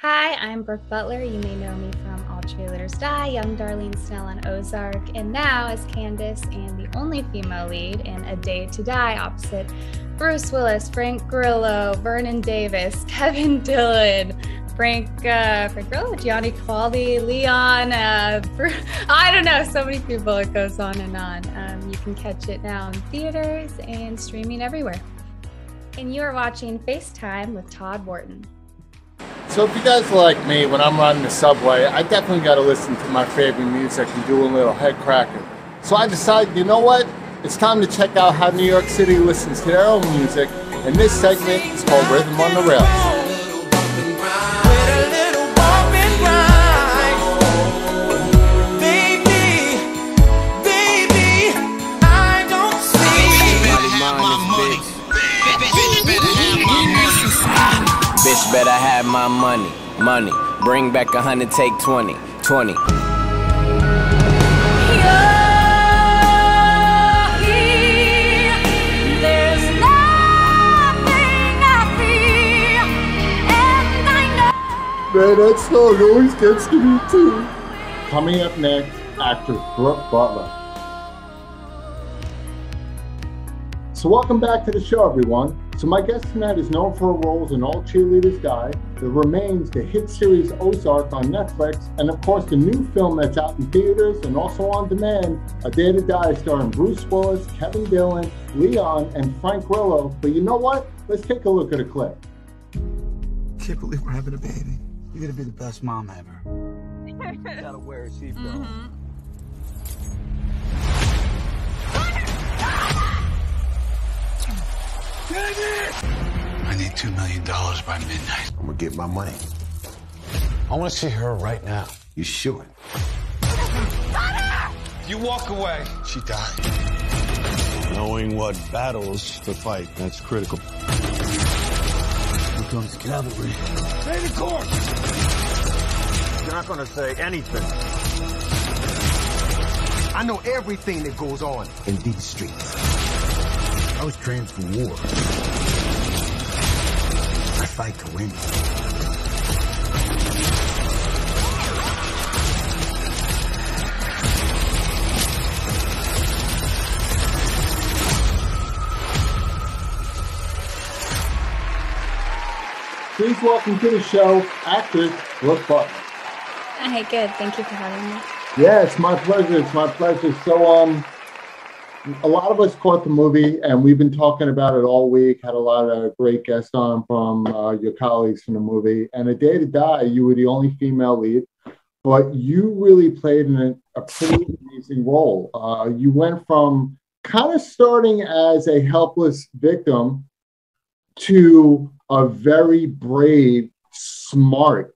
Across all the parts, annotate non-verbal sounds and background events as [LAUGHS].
Hi, I'm Brooke Butler. You may know me from All Cheerleaders Die, Young Darlene Snell on Ozark, and now as Candace and the only female lead in A Day to Die opposite Bruce Willis, Frank Grillo, Vernon Davis, [LAUGHS] Kevin Dillon, Frank uh, Frank Grillo, Gianni Capaldi, Leon. Uh, [LAUGHS] I don't know, so many people. It goes on and on. Um, you can catch it now in theaters and streaming everywhere. And you are watching FaceTime with Todd Wharton. So if you guys are like me, when I'm riding the subway, I definitely got to listen to my favorite music and do a little head cracking. So I decided, you know what? It's time to check out how New York City listens to their own music, and this segment is called Rhythm on the Rails. My money, money. Bring back a hundred, take 20, 20. Man, that song always gets to me too. Coming up next, actress Brooke Butler. So welcome back to the show, everyone. So my guest tonight is known for her roles in All Cheerleaders Die, The Remains, the hit series Ozark on Netflix, and of course the new film that's out in theaters and also on demand, A Day to Die, starring Bruce Willis, Kevin Dillon, Leon, and Frank Grillo. But you know what? Let's take a look at a clip. Can't believe we're having a baby. You're gonna be the best mom ever. Gotta wear a seatbelt. Mm-hmm. I need two million dollars by midnight. I'm gonna get my money. I want to see her right now. You sure? You walk away. She died. Knowing what battles to fight, that's critical. Here comes cavalry. Stay the course. You're not gonna say anything. I know everything that goes on in these streets. I was trained for war. I fight to win. Please welcome to the show, actress Brooke Butler. Hi, good. Thank you for having me. Yeah, it's my pleasure. It's my pleasure. So, um, a lot of us caught the movie, and we've been talking about it all week. Had a lot of great guests on from uh, your colleagues from the movie. And A Day to Die, you were the only female lead, but you really played in a, a pretty amazing role. Uh, you went from kind of starting as a helpless victim to a very brave, smart,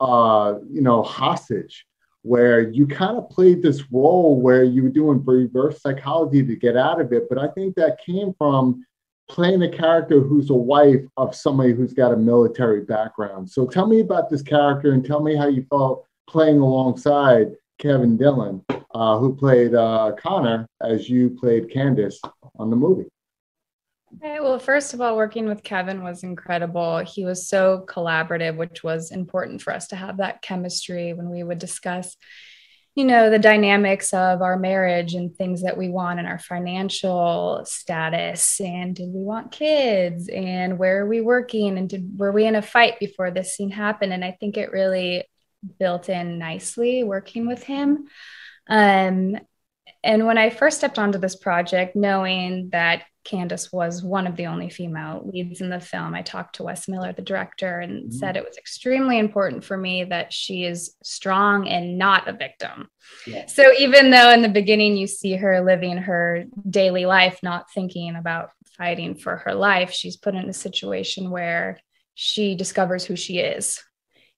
uh, you know, hostage where you kind of played this role where you were doing reverse psychology to get out of it. But I think that came from playing a character who's a wife of somebody who's got a military background. So tell me about this character and tell me how you felt playing alongside Kevin Dillon, uh, who played uh, Connor as you played Candace on the movie. Okay, well, first of all, working with Kevin was incredible. He was so collaborative, which was important for us to have that chemistry when we would discuss, you know, the dynamics of our marriage and things that we want and our financial status. And did we want kids? And where are we working? And did, were we in a fight before this scene happened? And I think it really built in nicely working with him. Um, and when I first stepped onto this project, knowing that Candace was one of the only female leads in the film. I talked to Wes Miller, the director, and mm-hmm. said it was extremely important for me that she is strong and not a victim. Yeah. So even though in the beginning you see her living her daily life, not thinking about fighting for her life, she's put in a situation where she discovers who she is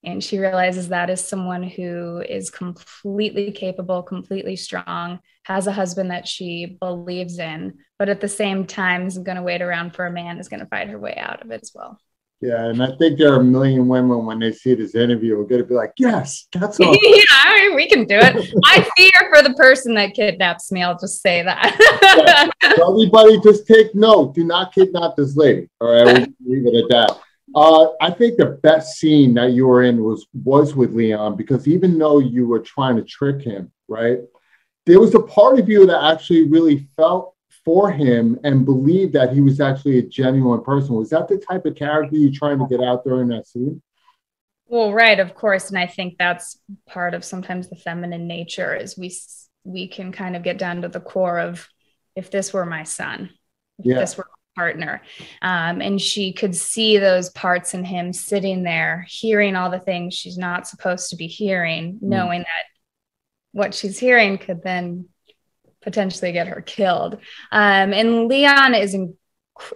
and she realizes that is someone who is completely capable, completely strong, has a husband that she believes in, but at the same time is going to wait around for a man is going to fight her way out of it as well. Yeah, and I think there are a million women when they see this interview are going to be like, "Yes, that's [LAUGHS] all." yeah, I mean, we can do it. I fear for the person that kidnaps me. I'll just say that. yeah. Everybody, just take note. Do not kidnap this lady. All right, we'll leave it at that. Uh, I think the best scene that you were in was was with Leon because even though you were trying to trick him, right? There was a part of you that actually really felt for him and believed that he was actually a genuine person. Was that the type of character you're trying to get out there in that scene? Well, right, of course, and I think that's part of sometimes the feminine nature is we we can kind of get down to the core of if this were my son, if Yeah. this were partner, um, and she could see those parts in him sitting there, hearing all the things she's not supposed to be hearing, knowing that what she's hearing could then potentially get her killed. Um, and Leon is in,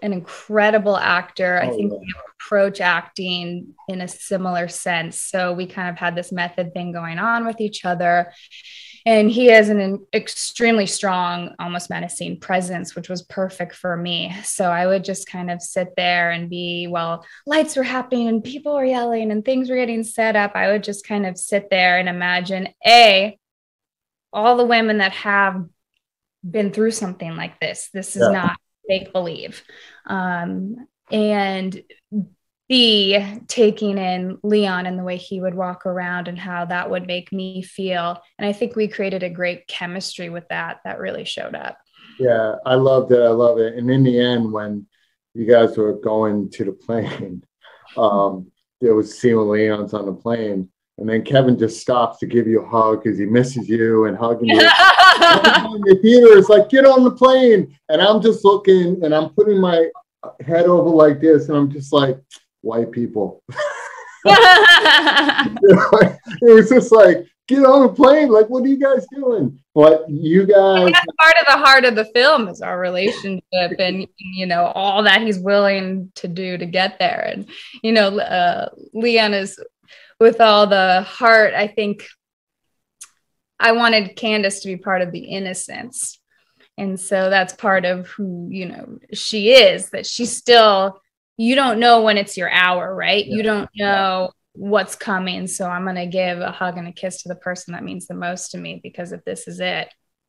an incredible actor. I Oh, think yeah. we approach acting in a similar sense. So we kind of had this method thing going on with each other. And he has an extremely strong, almost menacing presence, which was perfect for me. So I would just kind of sit there and be, while lights were happening and people were yelling and things were getting set up, I would just kind of sit there and imagine A, all the women that have been through something like this. This is Yeah. not make believe. Um, and B, taking in Leon and the way he would walk around and how that would make me feel. And I think we created a great chemistry with that that really showed up. Yeah, I loved it. I love it. And in the end, when you guys were going to the plane, [LAUGHS] um, there was seeing Leon's on the plane, and then Kevin just stops to give you a hug because he misses you and hugging you. [LAUGHS] In the theater is like, get on the plane. And I'm just looking and I'm putting my head over like this, and I'm just like, white people. [LAUGHS] [LAUGHS] it was just like, get on the plane. Like, what are you guys doing? But you guys, that's part of the heart of the film is our relationship [LAUGHS] and you know all that he's willing to do to get there and you know uh, leon is with all the heart i think i wanted candace to be part of the innocence and so that's part of who you know she is that she's still you don't know when it's your hour right you don't know what's coming so i'm going to give a hug and a kiss to the person that means the most to me because if this is it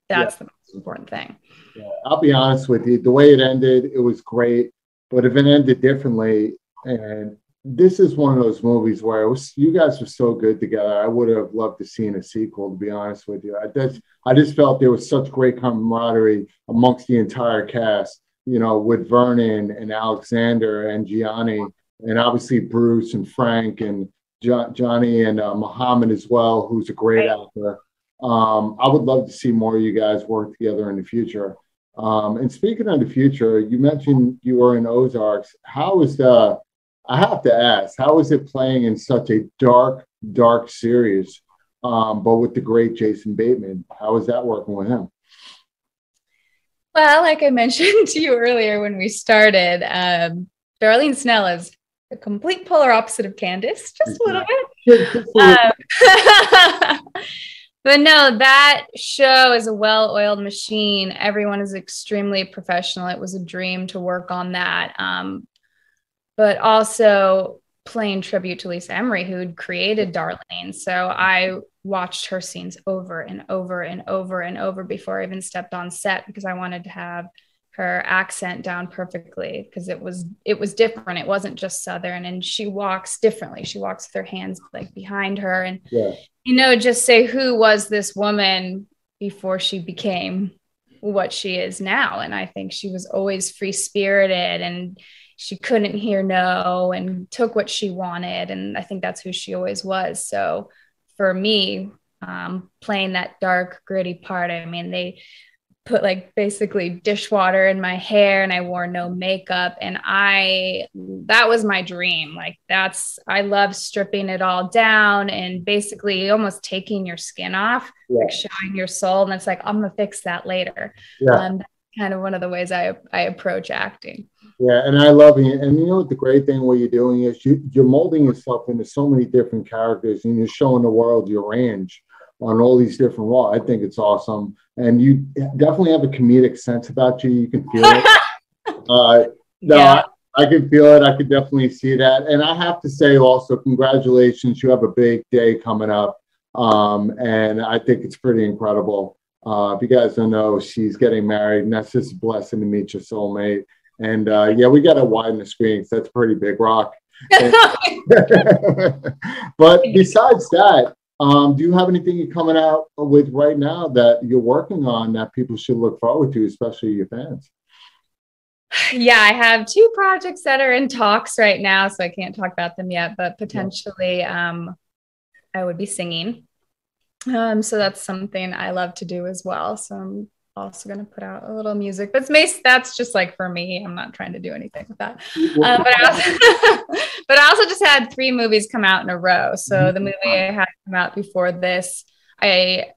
that's the most important thing Yeah, I'll be honest with you. The way it ended, it was great. But if it ended differently, and this is one of those movies where it was, you guys were so good together. I would have loved to seen a sequel. To be honest with you, I just I just felt there was such great camaraderie amongst the entire cast. You know, with Vernon and Alexander and Gianni, and obviously Bruce and Frank and jo- Johnny and uh, Mohamed as well, who's a great actor. Um, I would love to see more of you guys work together in the future. Um, and speaking of the future, you mentioned you were in Ozarks. How is the, I have to ask, how is it playing in such a dark, dark series, um, but with the great Jason Bateman? How is that working with him? Well, like I [LAUGHS] mentioned to you earlier when we started, um, Darlene Snell is the complete polar opposite of Candace, just a little bit. Um, [LAUGHS] but no, that show is a well oiled machine. Everyone is extremely professional. It was a dream to work on that. Um, but also playing tribute to Lisa Emery, who had created Darlene. So I watched her scenes over and over and over and over before I even stepped on set because I wanted to have her accent down perfectly because it was it was different it wasn't just southern and she walks differently she walks with her hands like behind her and Yeah. you know just say who was this woman before she became what she is now and i think she was always free spirited and she couldn't hear no and took what she wanted and i think that's who she always was so for me um, playing that dark gritty part i mean they put like basically dishwater in my hair and I wore no makeup and I that was my dream like that's I love stripping it all down and basically almost taking your skin off Yeah. like showing your soul and it's like I'm gonna fix that later Yeah. um, kind of one of the ways I I approach acting Yeah, and I love it. And you know what the great thing what you're doing is you, you're molding yourself into so many different characters and you're showing the world your range on all these different roles. I think it's awesome. And you definitely have a comedic sense about you. You can feel it. [LAUGHS] uh, no, Yeah. I, I can feel it. I could definitely see that. And I have to say also, congratulations. You have a big day coming up. Um, and I think it's pretty incredible. Uh, if you guys don't know, she's getting married, and that's just a blessing to meet your soulmate. And uh, yeah, we got to widen the screen 'cause that's a pretty big rock. [LAUGHS] [LAUGHS] but besides that, um, do you have anything you're coming out with right now that you're working on that people should look forward to, especially your fans? Yeah, I have two projects that are in talks right now, so I can't talk about them yet, but potentially um, I would be singing. Um, so that's something I love to do as well. So I'm also going to put out a little music. But it's that's just like for me. I'm not trying to do anything with that. Uh, but, I also, [LAUGHS] but I also just had three movies come out in a row. So mm-hmm. the movie I had come out before this, I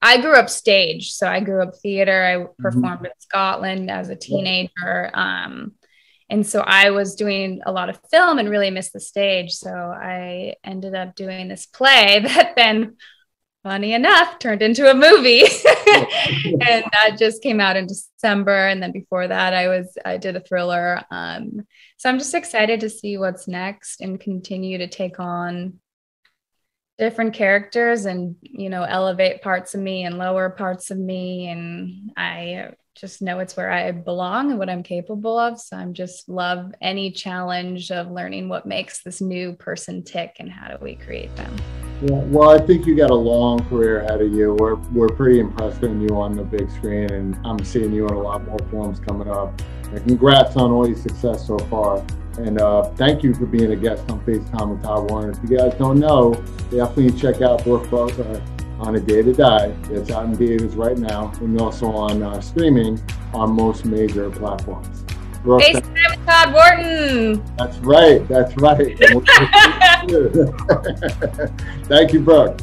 I grew up stage. So I grew up theater. I mm-hmm. performed mm-hmm. in Scotland as a teenager. Um, and so I was doing a lot of film and really missed the stage. So I ended up doing this play [LAUGHS] that then funny enough, turned into a movie. [LAUGHS] and that just came out in December. And then before that, I was I did a thriller. Um, so I'm just excited to see what's next and continue to take on different characters and you know elevate parts of me and lower parts of me and i just know it's where i belong and what i'm capable of so i'm just love any challenge of learning what makes this new person tick and how do we create them yeah, well, I think you got a long career ahead of you. We're, we're pretty impressed in you on the big screen, and I'm seeing you in a lot more films coming up. And congrats on all your success so far. And uh, thank you for being a guest on FaceTime with Todd Wharton. If you guys don't know, definitely check out Brooke Butler on A Day to Die. It's out in theaters right now, and also on uh, streaming on most major platforms. Brooke, FaceTime with Todd Wharton. That's right. That's right. [LAUGHS] [LAUGHS] Thank you, Brooke.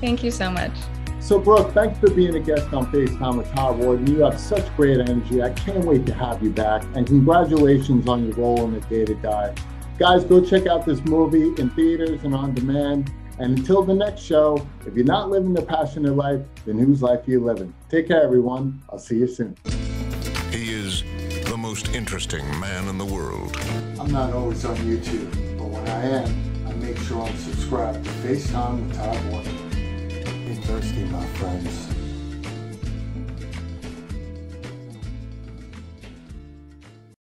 Thank you so much. So, Brooke, thanks for being a guest on FaceTime with Todd Wharton. You have such great energy. I can't wait to have you back. And congratulations on your role in The Day to Die. Guys, go check out this movie in theaters and on demand. And until the next show, if you're not living the passionate life, then whose life are you living? Take care, everyone. I'll see you soon. He is the most interesting man in the world. I'm not always on YouTube, but when I am, I make sure I'm subscribed to FaceTime with Todd Wharton. Be thirsty, my friends.